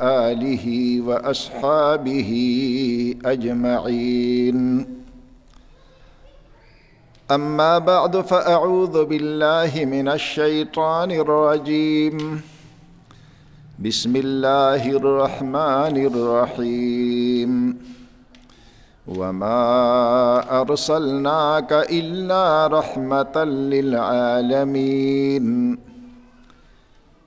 آله وأصحابه أجمعين أما بعد فأعوذ بالله من الشيطان الرجيم بسم الله الرحمن الرحيم وما أرسلناك إلا رحمة للعالمين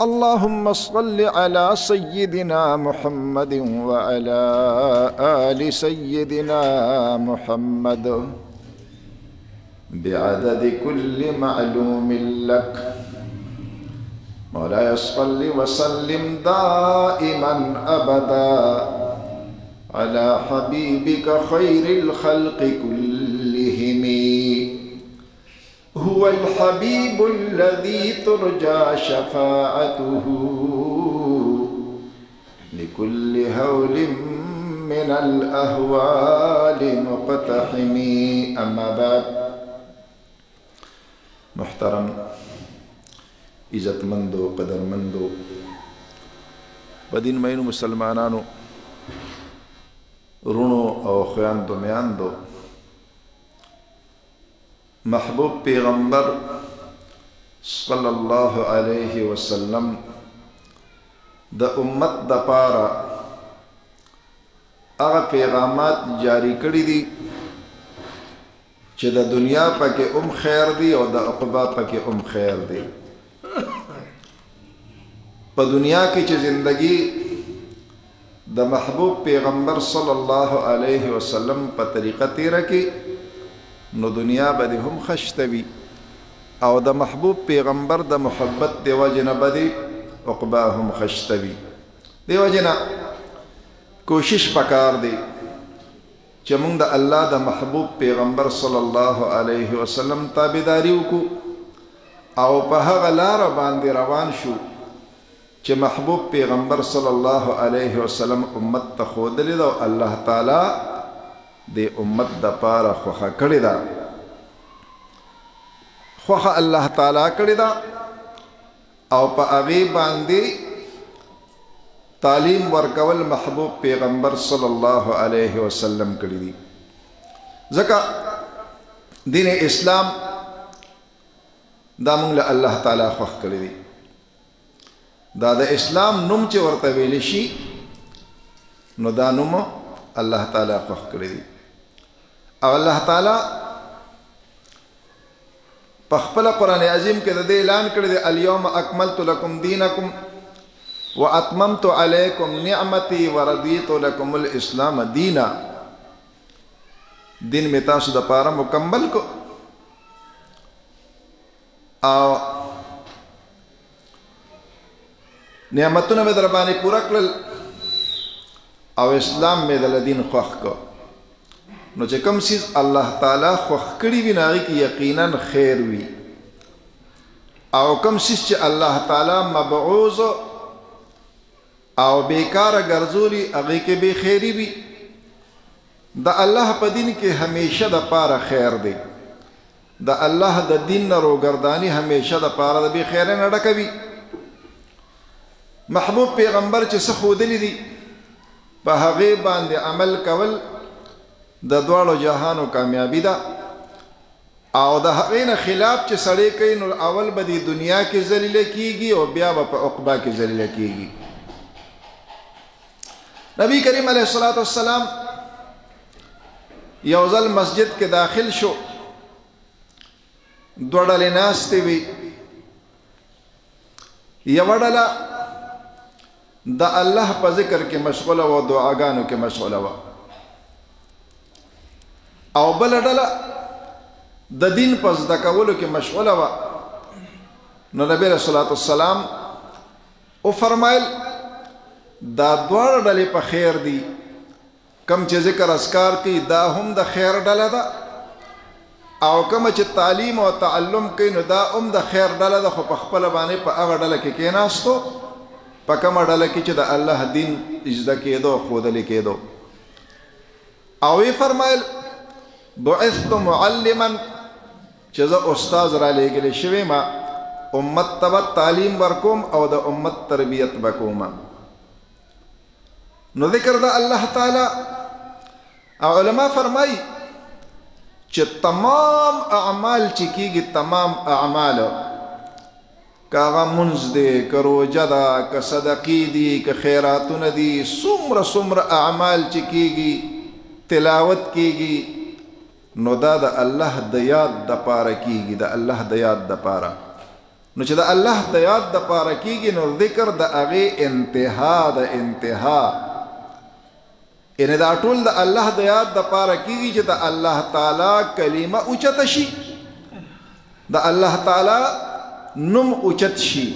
اللہم صل سیدنا محمد آل سیدنا سید محمد بعدد كل معلوم لك مولاي صل وسلم دائما أبدا على حبيبك خير الخلق كلهم هو الحبيب الذي ترجى شفاعته لكل هول من الأهوال مقتحم أما بعد محترم عزتمندو قدرمندو بدین مینو مسلمانانو رونو او خیاندو میاندو محبوب پيغمبر صلی الله علیه وسلم د امت د پاره هغه پیغامات جاری کړی دي چې د دنیا پکې ام خیر دی او د عقبا پکې ام خیر دی په دنیا کې چې زندگی د محبوب پیغمبر صلی الله علیه وسلم په طریقه تیر کی نو دنیا به هم خشتوي او د محبوب پیغمبر د محبت دی وجنه بدی عقبا هم خشتوي دی وجنه کوشش پکار دی چې موږ د الله د محبوب پېغمبر صلی الله علیه وسلم تابعداري وکړو او په هغه لاره باندې روان شو چې محبوب پېغمبر صلی الله علیه وسلم امت ته ښودلې ده او الله تعالی د امت د پاره خوخه کړی دا خوخه الله تعالی کړی دا او په هغې باندې تعلیم ورکول محبوب پیغمبر صلی الله علیه وسلم کړی دی ځکه دین اسلام دا موږ له الله تعالی خوښ کړی دی دا د اسلام نوم چې ورته ویل شي نو دا نوم الله تعالی خوښ کړی دی او الله تعالی په خپل قرآن عظیم کې د دې اعلان کړی دی الیوم اکملت لکم دینکم واتممت علیکم نعمتي ورضیت لکم الاسلام دینا دین می تاسو د پاره مکمل کو او نعمتونه مې در باندې پوره کړل او اسلام مې د دین خوښ کو نو چې کوم سیز الله تعالی خوښ کړي وي ناغي کې یقینا خیر وي او کوم سیز چې الله تعالی مبعوض او بیکاره ګرځولي هغه کې به خیری وي د الله په دین کې همیشه د پاره خیر دی د الله د دین نه روګرداني همیشه د پاره د بی خیره نه ډکه وي محبوب پیغمبر چې څه خودلی دي په هغه باندې عمل کول د دواړو جهانو کامیابی ده او د هغه نه خلاف چې سړی کوي نو اول به د دنیا کې ذلیل کیږي او بیا به په عقبا کې ذلیل کیږي نبی کریم علیه الصلاۃ والسلام یو ځل مسجد کې داخل شو دوه ډلې ناستې وي یوه ډله د الله په ذکر کې مشغوله و دعاګانو کې مشغوله و او بل ډله د دین په زده کولو کې مشغوله و نو نبی رسول الله والسلام او فرمایل دا دوه ډلې په خیر دي کوم چې ذکر اذکار کوي دا هم د خیر ډله ده او کوم چې تعلیم او تعلم کوي نو دا هم د خیر ډله ده خو په خپل باندې په هغه ډله کې کېناستو په کومه ډله کې چې د الله دین زده کېدو ښودل کېدو او یې فرمایل بعثت معلما چې زه استاد را لېږل شوی ما امت ته تعلیم ورکوم او د امت تربیت وکوم نو ذکر د الله تعالی او علما فرمایي چې تمام اعمال چې کیږي تمام اعمال کاغه منځ دی که روجه ده که صدقې دي که خیراتونه دي څومره څومره اعمال چې کیږي تلاوت کیږي نو دا د الله د یاد د پاره کیږي د الله د یاد د پاره نو چې د الله د یاد د پاره کیږي نو ذکر د هغه انتها د انتها ان دا ټول د الله د یاد د پاره کیږي چې د الله تعالی کلمه اوچت شي د الله تعالی نوم اوچت شي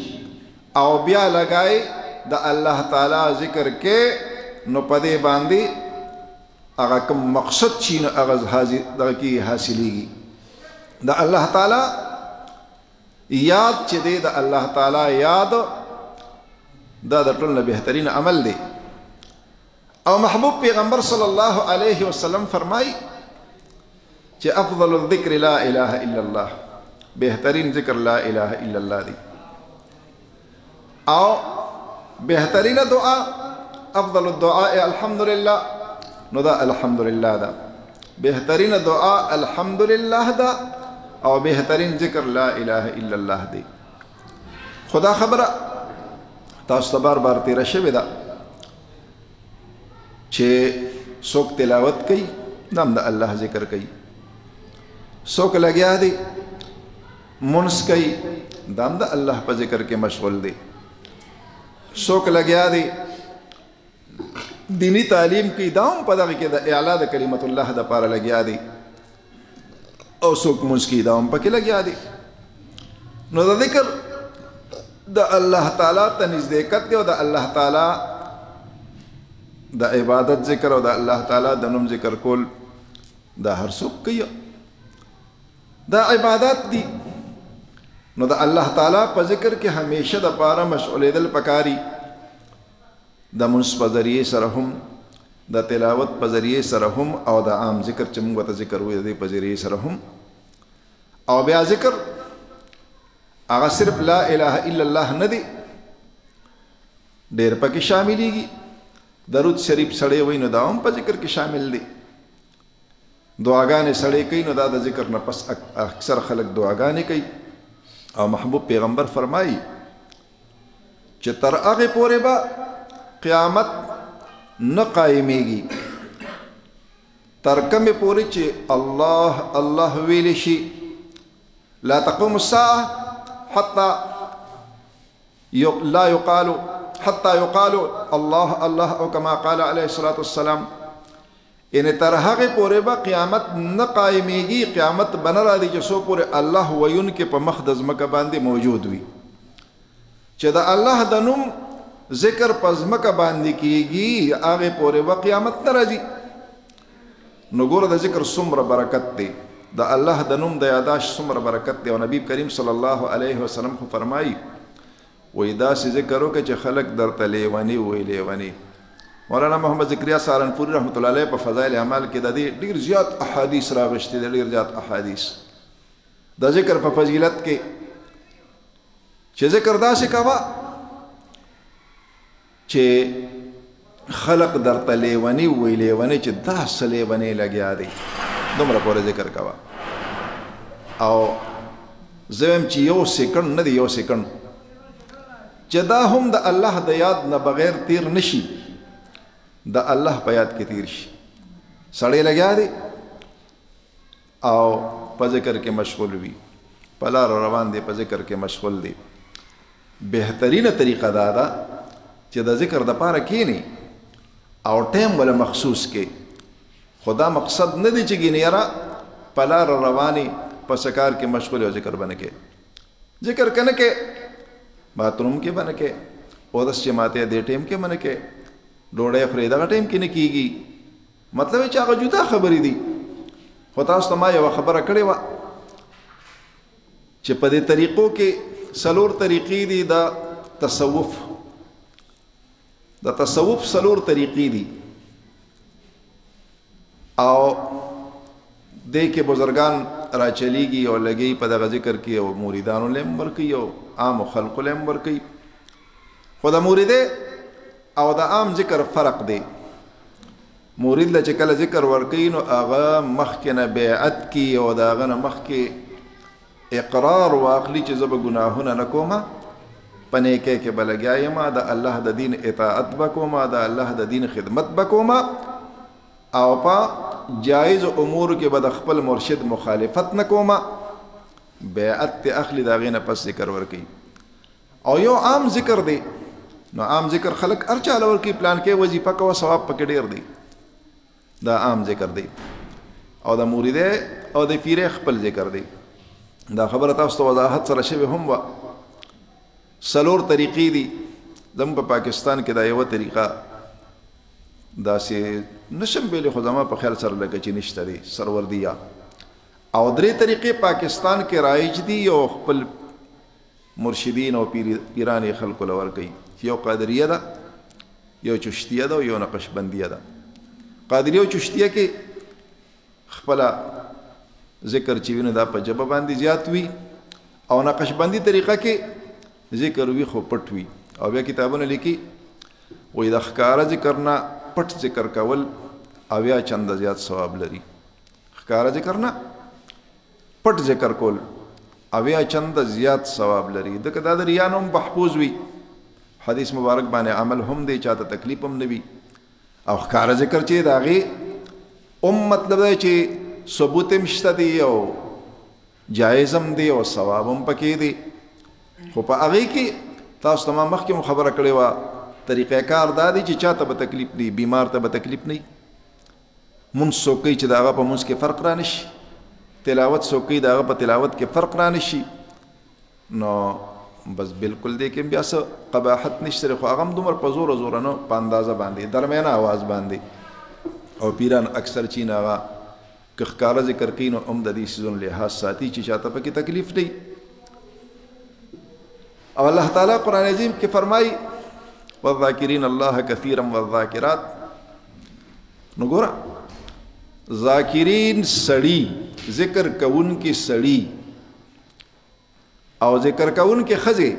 او بیا لګای د الله تعالی ذکر کې نو پدې باندې هغه کوم مقصد چې نو هغه حاضر دغه کې حاصلېږي د الله تعالی یاد چې دی د الله تعالی یاد دا د ټولو بهترین عمل دی او محبوب پیغمبر صلی الله علیه وسلم فرمای چې افضل الذکر لا اله الا الله بهترین ذکر لا اله الا الله دی او بهترینه دعا افضل الدعاء الحمدلله نو دا الحمدلله دا بهترینه دعا الحمدلله دا او بهترین ذکر لا اله الا الله دی خدا خبره تاسو ته بار بار تیر شوی دا چې څوک تلاوت کوي نام د الله ذکر کوي څوک لګیا دی مونځ کوي دا هم د الله په ذکر کې مشغول دی څوک لګیا دی دینی تعلیم کې دا هم په دغه کې د اعلا د کلمت الله د پاره لګیا دی او څوک مونږ کې دا هم پکې لګیا دی نو د ذکر د الله تعالی ته نزدېکت دی او د الله تعالی د عبادت ذکر او د الله تعالی د نوم ذکر کول دا هر څوک کوي دا عبادت دي نو د الله تعالی په ذکر کې همیشه د پاره مشغولېدل پکاري د منس په ذریعه سره هم د تلاوت په ذریعه سره هم او د عام ذکر چې موږ ته ذکر وې د په ذریعه سره هم او بیا ذکر هغه صرف لا اله الا الله نه دی ډېر پکې شاملېږي درود شریف سړی وینو دا هم په ذکر کې شامل دی دعاګانې سړی کوي نو دا د ذکر نه پس اکثر خلک دعاګانې کوي او محبوب پیغمبر فرمایي چې تر هغه پورې به قیامت نه قائمېږي تر کومې پورې چې الله الله ویل شي لا تقوم الساعه حتى لا يقال حتى يقال الله الله او كما قال عليه الصلاه والسلام یعنې تر هغې پورې به قیامت نه قایمېږي، قیامت به نه راځي چې څو پورې الله ویونکی په مخ د ځمکه باندې موجود وي. چې د الله د نوم ذکر په ځمکه باندې کېږي، هغې پورې به قیامت نه راځي. نو ګوره د ذکر څومره برکت دی، د الله د نوم د یاداشت څومره برکت دی او نبي کریم صلی الله علیه وسلم خو فرمایي وایي داسې ذکر وکړه چې خلک درته لیوني ووایي لیوني مولانا محمد ذکریا سارنپوری رحمت الله علیه په فضائل اعمال کې د دې ډیر زیات احادیث راغشتي دي ډیر زیات احادیث د ذکر په فضیلت کې چې ذکر داسې کوا چې خلق درته لیونی وی لیونی چې دا سلی بنې لګیا دی دومره پورې ذکر کوه او زویم چې یو سیکنډ نه دی یو سیکنډ چې دا هم د الله د یاد نه بغیر تیر نشي د الله په یاد کې تیر شي سړی لګیا دی او په ذکر کې مشغول وي په لار روان دي په ذکر کې مشغول دي بهترینه طریقه دا ده چې د ذکر د پاره کینی او ټیم ولا مخصوص کې خدا مقصد نه دی چې ګینیرا په لار رواني په سکار کې مشغول او ذکر باندې کې ذکر کنه کې باتروم کې باندې کې او د سیماته د ټیم کې باندې کې ډوړې فرې دا ټیم کې نه کیږي مطلب چې هغه جدا خبرې دي خو تاسو ته ما یو خبره کړې و چې په دې طریقو کې سلور طریقې دي د تصوف د تصوف سلور طریقې دي او د کې بزرگان را چلیږي او لګي په دغه ذکر کې او مریدانو لم ورکي او عام خلکو لم ورکي خو د مورید او د عام ذکر فرق دی مورید له چې کله ذکر ورکوي نو هغه مخکې نه بیعت کی او د هغه نه مخکې اقرار واخلي چې زه به ګناهونه نه کوم په نیکۍ کې به لګیا یم د الله د دین اطاعت به کوم د الله د دین خدمت به کوم او په جایز امور کې به د خپل مرشد مخالفت نه کوم بیعت ته اخلي د هغې نه پس ذکر ورکوي او یو عام ذکر دی نو عام ذکر خلق هر چا لور کې پلان کې وظیفه کوه ثواب پکې ډیر دی دا عام ذکر دی او د مرید او د پیر خپل ذکر دی دا خبره تاسو ته وضاحت سره شوی هم و سلور طریقې دي زموږ په پاکستان کې دا یو طریقه دا سه نشم بیل خو زما په خیال سره لګی چې نشته دی سرور دیا او درې طریقې پاکستان کې رایج دي او خپل مرشدین او پیران یې خلکو له ورکوي چې یو قادریه ده یو چشتیه ده او یو نقشبندیه ده قادریه او چشتیه کې خپل ذکر چې وینه دا په جبه باندې زیات وي او نقشبندي طریقه کې ذکر وی خو پټ وی او بیا کتابونه لیکي وې د ښکارا ذکر نه پټ ذکر کول او یا چند زیات ثواب لري ښکارا ذکر نه پټ ذکر کول اویا چنده زیات ثواب لري ځکه دا د ریا نه هم محفوظ وي حدیث مبارک باندې عمل هم دی چاته تکلیف هم نه وي او ښکاره ذکر چې د هغې هم مطلب دی چې ثبوت هم شته دی او جایز هم دی او ثواب هم پکې دی خو په هغې کې تاسو ته ما مخکې هم خبره کړې وه طریقه کار دا دی چې چاته به تکلیف نه بیمار ته به تکلیف نه مونځ څوک کوي چې د هغه په مونځ کې فرق را نشي تلاوت څوک کوي د هغه په تلاوت کې فرق را نشي نو بس بالکل دې کې بیا څه قباحت نشته خو هغه هم دومره په زور زور نه په اندازه باندې درمیانه आवाज باندې او پیران اکثر چین هغه که ښکاره ذکر کوي نو هم د دې سیزون لحاظ ساتي چې چاته پکې تکلیف دی او الله تعالی قران عظیم کې فرمایي والذاکرین الله کثیرا والذاکرات نو ګور ذاکرین سړی ذکر کون کې سړی او ذکر کون کې خزه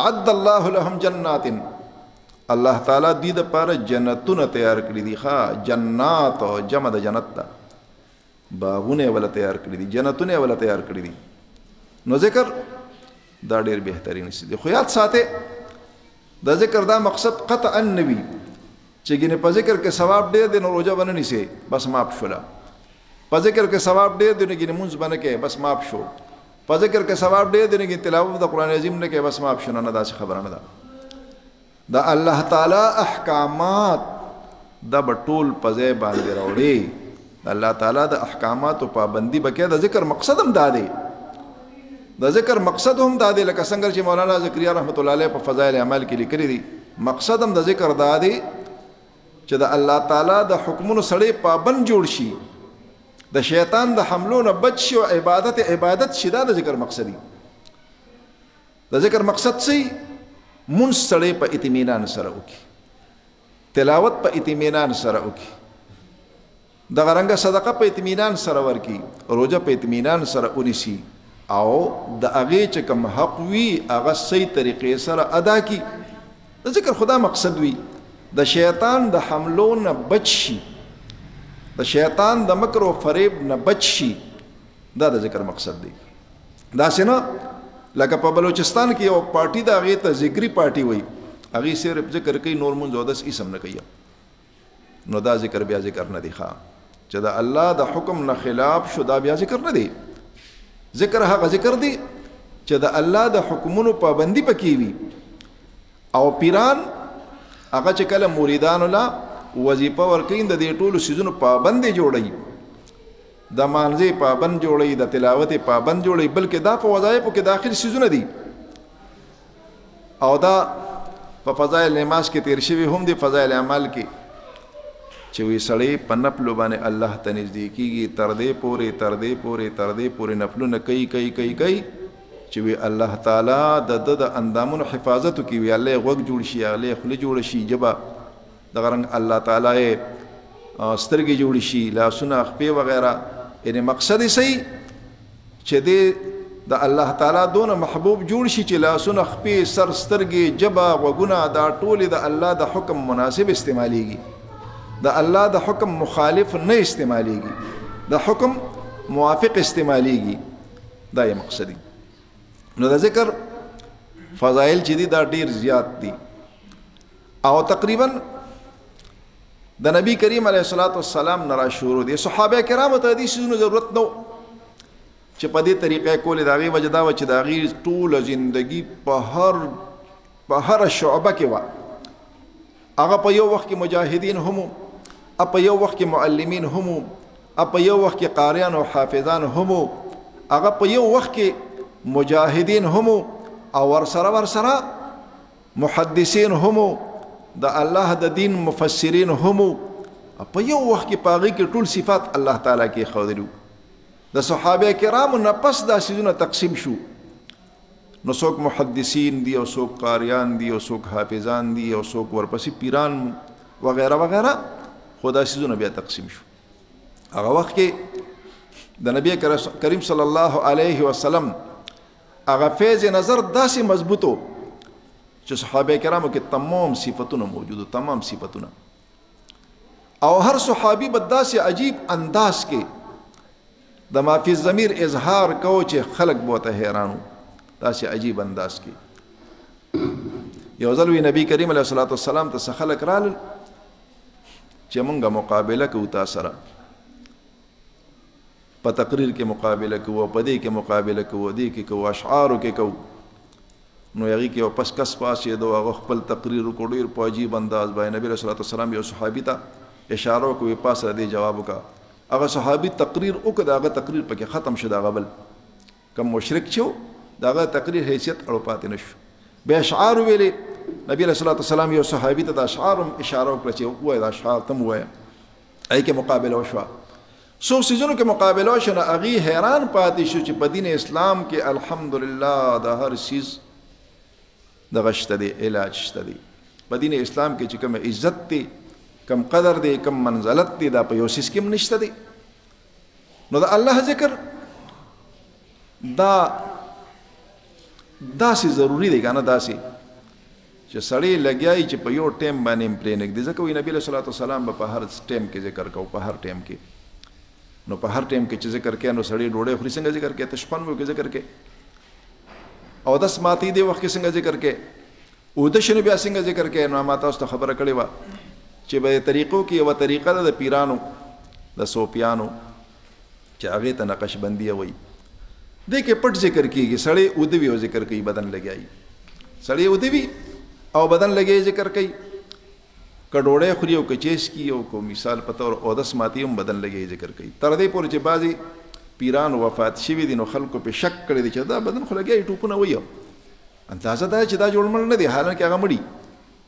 اعد الله لهم جنات الله تعالی دې د پاره جنتونه تیار کړې دي ښا جنات او جمع د جنت ده باغونه یې ولا تیار کړی دي جنتونه یې ولا تیار کړی دي نو ذکر دا ډیر بهترین څه دی خو یاد ساته دا ذکر دا مقصد قطعا نوی چې ګینه په ذکر کې ثواب ډیر دی نو روزه باندې نیسه بس معاف شولا په ذکر کې ثواب ډیر دی نو ګینه مونږ باندې کې بس معاف شو په ذکر کې ثواب ډیر دی نو ګینه تلاوت د قران عظیم نه کې بس معاف شونه نه دا خبره نه ده د الله تعالی احکامات دا به ټول په ځای باندې راوړي د الله تعالی د احکاماتو پابندي به کې د ذکر مقصد هم دا دی د ذکر مقصد هم دا دی لکه څنګه چې مولانا زکریا رحمت الله علیه په فضایل اعمال کې لیکلي دي مقصد هم د ذکر دا دی چې د الله تعالی د حکمونو سړی پابند جوړ شي د شیطان د حملو نه بچ شي او عبادت عبادت شي دا د ذکر مقصدی د ذکر مقصد څه مونږ سړی په اطمینان سره وکي تلاوت په اطمینان سره وکي د غرنګ صدقه په اطمینان سره ورکی روزه په اطمینان سره ونیسی او د هغه چې کوم حق وی هغه صحیح طریقې سره ادا کی د ذکر خدا مقصد وی د شیطان د حملو نه بچ شي د شیطان د مکر او فریب نه بچ شي دا د ذکر مقصد دی دا سينه لکه په بلوچستان کې یو پارټي دا غي ته ذکري پارټي وای هغه صرف ذکر کوي نور مونږ اودس اسم نه کوي نو دا ذکر بیا ذکر نه دی ښا چې دا الله د حکم نه خلاف شو دا بیا ذکر نه دی ذکر هغه ذکر دی چې دا الله د حکمونو پابندي پکې وي او پیران هغه چې کله مریدان الله وظیفه ورکین د دې ټولو سيزونو پابندي جوړي د لمانځه پابند جوړي د تلاوت پابند جوړي بلکې دا په وظایفو کې داخل سيزونه دي او دا په فضایل نماز کې تیر شوی هم دی فضایل اعمال کې چې وی سړی په نفل باندې الله ته نږدې کیږي تر دې پورې تر دې پورې تر دې پورې نفلونه کوي کوي کوي کوي چې وی الله تعالی د د اندامونو حفاظت کوي الله غوږ جوړ شي الله خلی جوړ شي جبا دغه رنګ الله تعالی یې سترګې جوړې شي، لاسونه، خپې وغیره، یعنې مقصد یې څه وي چې دی د الله تعالی دونه محبوب جوړ شي چې لاسونه، خپې، سر، سترګې، ژبه، غوږونه دا ټول یې د الله د حکم مناسب استعمالېږي، د الله د حکم مخالف نه استعمالېږي، د حکم موافق استعمالېږي، دا یې مقصد دی. نو د ذکر فضایل چې دي دا ډېر زیات دي. او تقریبا د نبی کریم علیه الصلاۃ والسلام نه را شروع دي صحابه کرامو ته دې شنو ضرورت نو چې په دې طریقې کولې دا غي وجدا و چې دا غي ټول ژوندۍ په هر په هر شعبه کې و هغه په یو وخت کې مجاهدین هم اپ یو وخت کې معلمین هم اپ یو وخت کې قاریان او حافظان هم هغه په یو وخت کې مجاهدین هم او ورسره ورسره محدثین هم د الله د دین مفسرین هم په یو وخت کې پاغي کې ټول صفات الله تعالی کې خودلو د صحابه کرامو نه پس دا سيزونه تقسیم شو نو څوک محدثین دي او څوک قاریان دي او څوک حافظان دي او څوک ورپسې پیران وغیرہ وغیرہ خدا سيزونه بیا تقسیم شو هغه وخت کې د نبی کریم صلی الله علیه وسلم هغه فیض نظر داسې مضبوط و چې صحابه کرامو کې تمام صفاتونه موجود تمام صفاتونه او هر صحابي به داسې عجیب انداز کې د مافي ضمیر اظهار کو چې خلق به ته حیرانو داسې عجیب انداز کې یو ځل وی نبی کریم علیه الصلاۃ والسلام ته خلق رال چې مونږه مقابله کوو تاسو سره په تقریر کې مقابله کوو په دې کې مقابله کوو دې کې کوو اشعارو کې کوو نو هغه کې او پس کس پاسې دوه هغه خپل تقریر کو ډیر په عجیب انداز باندې نبی رسول الله سلام یو صحابي ته اشاره کوي پاسه دې جواب وکا هغه صحابي تقریر وکړ هغه تقریر پکې ختم شو دا غبل کم مشرک شو داغه تقریر حیثیت اړو پاتې نشو به اشعار ویلې نبی رسول الله سلام یو صحابي ته د اشعار اشاره وکړه چې وای دا اشعار تم وای اې کې مقابله وشوه څو څیزونو کې مقابله وشوه نو هغوی حیران پاتې شو چې په دین اسلام کې الحمدلله د هر څیز دغه شته دی علاج شته دی په دین اسلام کې چې کوم عزت دی کوم قدر دی کوم منزلت دی دا په یو سیس کې نشته دی نو د الله ذکر دا داسې ضروری دی کنه داسې چې سړی لګیا یی چې په یو ټیم باندې هم پرینږدی ځکه وایي نبی علیه الصلوة والسلام به په هر ټیم کې ذکر کاو په هر ټیم کې نو په هر ټیم کې چې ذکر کین نو سړی ډوډۍ خوري څنګه ذکر کې ته شپنمو کې ذکر کې او داس ماتی دی وخت کې څنګه ذکر کې او د شنو بیا څنګه ذکر کې نو ما تاسو ته خبره کړې و چې به طریقو کې یو طریقه ده د پیرانو د سوپیانو چې هغې ته نقشبنديه وايي. دې کې پټ ذکر کېږي، سړی اوده وي او ذکر کوي، بدن لګيا يي. سړی اوده وي او بدن لګيا يي ذکر کوي. که ډوډۍ خوري او که چیس کي او که مثال په تور اودس ماتي هم بدن لګيا يي ذکر کوي. تر دې پورې چې بعضي پیران وفات شوي دي، نو خلکو پرې شک کړی دی چې دا بدن خو لګيا يي ټوپونه وهي او اندازه دا چې دا جوړ مړ نه دی، حالانکه هغه مړي.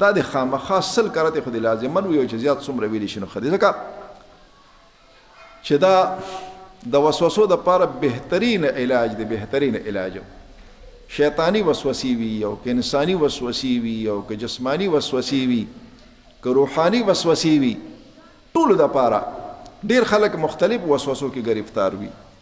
دا دی خامخا سل کره دی خو دی لازمن وی او چې زیات څومره ویلی شي نو خدي ځکه چې دا د وسوسو د پاره بهترین علاج دی بهترین علاج شیطانی وسوسی وی او که انسانی وسوسی وی او که جسمانی وسوسی وی که روحانی وسوسی وی ټول د پاره ډیر خلک مختلف وسوسو کې گرفتار وی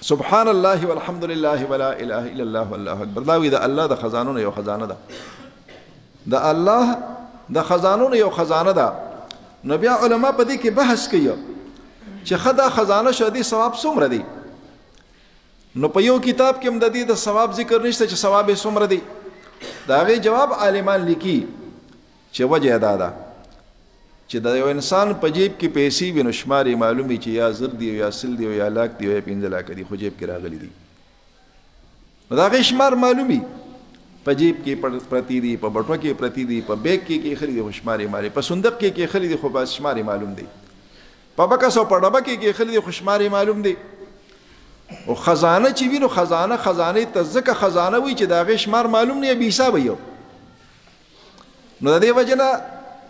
سبحان الله والحمد لله ولا اله الا الله والله اکبر دا وی د الله د خزانو یو خزانه ده د الله د خزانو یو خزانه ده نو بیا علما په دې کې بحث کوي چې خدا خزانه شدي ثواب څومره دی نو په یو کتاب کې هم د دې د ثواب ذکر نشته چې ثواب یې څومره دی دا غي جواب عالمان لیکي چې وجه یې دا ده چې د یو انسان په جیب کې پیسې وي نو شمار یې معلوم وي چې یا زر دي یا سل دي یا لاک دي یا پنځه لاک دي خو جیب کې راغلي دي نو دا غي شمار معلومي په جیب کې پرتی دي په بټو کې پرتی دي په بیگ کې کې خري دي خوشماري ماري په صندوق کې کې خري دي خو بس شماري معلوم دي په بکس او په ډبه کې کې خري دي خوشماري معلوم دي او خزانه چې وینو خزانه خزانه ته ځکه خزانه وي چې دا غي شمار معلوم نه بي حساب یو نو د دې وجه نه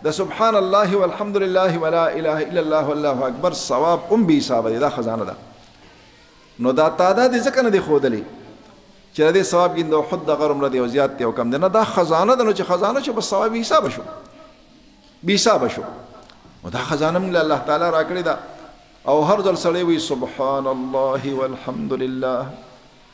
د سبحان الله والحمد لله ولا اله الا الله والله اکبر ثواب هم به حساب دی دا خزانه ده نو دا تعداد ځکه نه دی خودلې چې د دې ثواب ګیند او حد غرم لدی او زیات دی او کم دی نه دا خزانه ده نو چې خزانه شو بس ثواب حساب شو به حساب شو او دا خزانه موږ الله تعالی راکړې ده او هر ځل سړی وي سبحان الله والحمد لله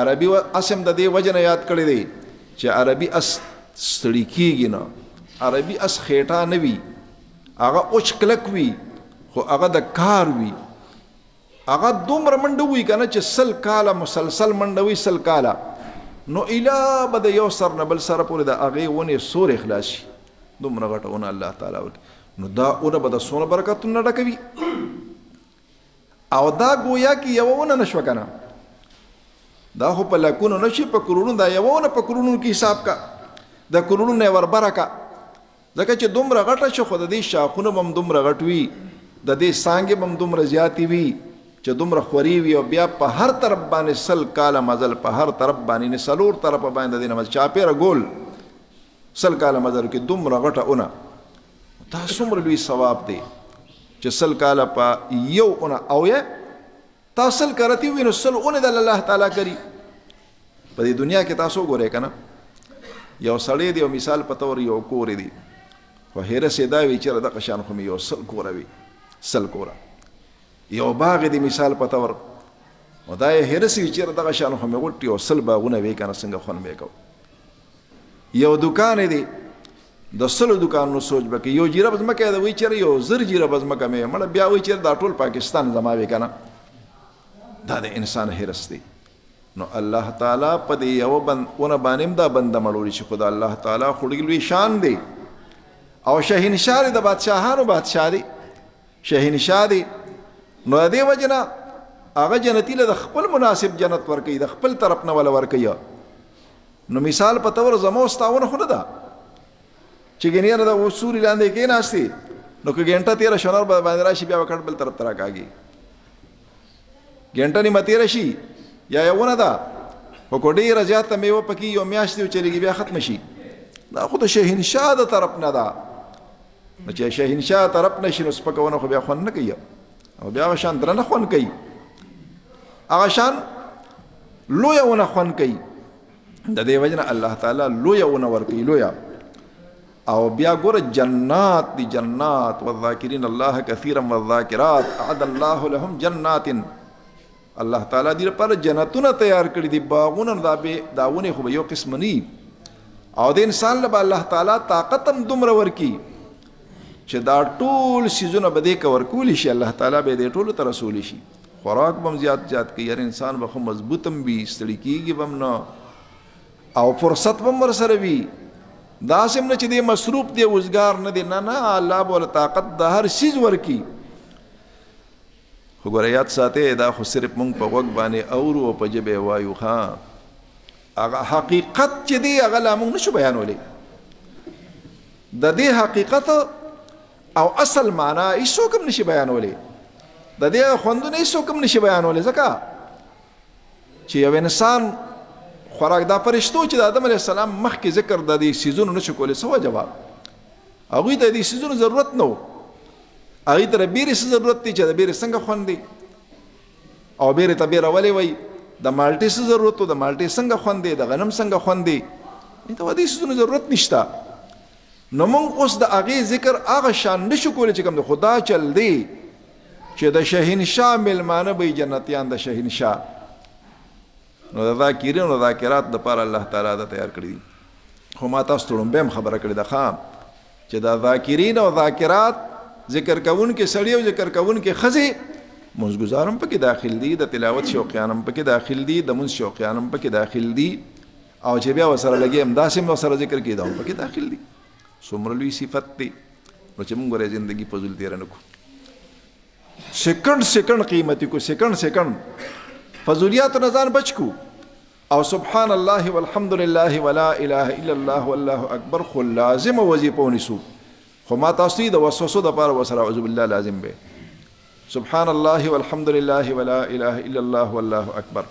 عربي اس هم د دې وجې نه یاد کړی دی چې عربي اس ستړي کېږي نه، عربي اس خېټه نه وي، هغه اوچ کلک وي خو هغه د کار وي، هغه دومره منډه ووهي که نه چې سل کاله مسلسل منډه وي سل کاله نو اله به د یو سر نه بل سره پورې د هغې ونې سورې خلاص شي دومره غټه ونه الله تعالی ورکړي نو دا ونه به د څونه برکتونه ډکوي او دا ګویا کې یوه ونه نه شوه که نه دا خو په لکونو نه شي په کروړونو دا یوه ونه په کروړونو کې حساب کا د کروړونو نه یې وربره کا ځکه چې دومره غټه شي خو د دې شاخونه به هم دومره غټ وي د دې څانګې به هم دومره زیاتې وي چې دومره خوري وي او بیا په هر طرف باندې سل کاله مزل په هر طرف باندې نه سلور طرف باندې د دې نه مزل چاپېره ګول سل کاله مزل کې دومره غټه اونه دا څومره لوی ثواب دی چې سل کاله په یو اونه او یا تاسل کرتی وینو سل اونه د الله تعالی کری په دې دنیا کې تاسو ګورئ کنه یو سړی دی او مثال په تور یو کور دی خو هره سیدا وی چې د قشان خو یو سل کور وی سل کور یو باغ دی مثال په تور او دا هره سی چې د قشان خو مې غټي او سل باغونه وی کنه څنګه خون مې کو یو دکان دی د سلو دکانونو سوچ به کوي یو جیره به ځمکه ده وایي چېرې یو زر جیره به ځمکه مې مړه بیا وایي چېرې دا ټول پاکستان زما وي که نه دا د انسان حرس دی نو الله تعالی په دې یو بند اونه باندې دا بنده مړولې چې خدا الله تعالی خړګ لوی شان دی او شهنشاه د بادشاهانو بادشاه دی شهنشاه دی نو دې وجنه هغه جنتی له خپل مناسب جنت ورکي د خپل طرف نه ول ورکي نو مثال په تور زمو ستاونه خو نه ده چې ګنې نه د وسوري لاندې کې ناشتي نو که ګنټه تیر شنور به باندې راشي بیا وکړ بل طرف ترا کاږي ګنټه نیمه تیر شي یا یوونه ده او کو ډیره زیاته میوه پکې یو میاشت یو چلیږي بیا ختم شي دا خود شهنشاه د طرف نه ده نو چې شهنشاه طرف نشي نو سپکونه خو بیا خون نه کوي او بیا غشان درنه خون کوي هغه شان لوی ونه خون کوي د دې وجنه الله تعالی لوی ونه ور کوي لوی او بیا ګور جنات دی جنات والذاکرین الله کثیرا والذاکرات اعد الله لهم جنات الله تعالی دی لپاره جنتونه تیار کړی دی باغونه دا به دا ونه خو به یو قسم نی او د انسان له الله تعالی طاقت هم دومره ورکی چې دا ټول سيزونه به دې کور کول شي الله تعالی به دې ټول تر رسول شي خوراک بم زیات زیات کوي یعنی انسان به خو مضبوطم وي ستړي کیږي بم نه او فرصت بم ور سره وي دا سم نه چې دې مصروف دی وزګار نه دی نه نه الله بول طاقت د هر سیز ورکی خو ګوره یاد ساتئ دا خو صرف مونږ په غوږ باندې اورو او په ژبه یې وایو ښه هغه حقیقت چې دی هغه لا مونږ نشو بیانولی د دې حقیقت او اصل معنا هیڅوک هم نشي بیانولی د دې خوندونه هیڅوک هم نشي بیانولی ځکه چې یو انسان خوراک دا پرشتو چې د آدم علی السلام مخکې ذکر د دې سيزونو نشو کولی سو جواب هغوی ته دې سيزونو ضرورت نه و هغوی ته د بیرې څه ضرورت دی چې د بیرې څنګه خوند دی او بیرې ته بیره ولې وایي د مالټې څه ضرورت و د مالټې څنګه خوند دی د غنم څنګه خوند دی ته دې سيزونو ضرورت نشته نو موږ اوس د هغې ذکر هغه شان نشو کولی چې کوم د خدا چل دی چې د شهنشاه ملمانه به جنتیان د شهنشاه نو د ذاکرین او ذاکرات د پاره الله تعالی دا تیار کړی خو ما تاسو ته لومبه خبره کړې ده خام چې دا ذاکرین او ذاکرات ذکر کوون کې سړی او ذکر کوون کې خزي منځګزارم پکې داخل دي د تلاوت شوقیانم پکې داخل دي د منځ شوقیانم پکې داخل دي او چې بیا وسره لګي هم داسې هم وسره ذکر کې دا هم پکې داخل دي څومره لوی صفت دی نو چې موږ غره ژوندۍ په ذل تیر نه کو سیکنډ سیکنډ قیمتي کو سیکنډ سیکنډ فضولیات نه ځان بچ کو او سبحان الله والحمد لله ولا اله الا الله والله اکبر خو لازم وظیفه ونیسو خو ما تاسو ته د وسوسو د پاره وسره اعوذ بالله لازم به سبحان الله والحمد لله ولا اله الا الله والله اکبر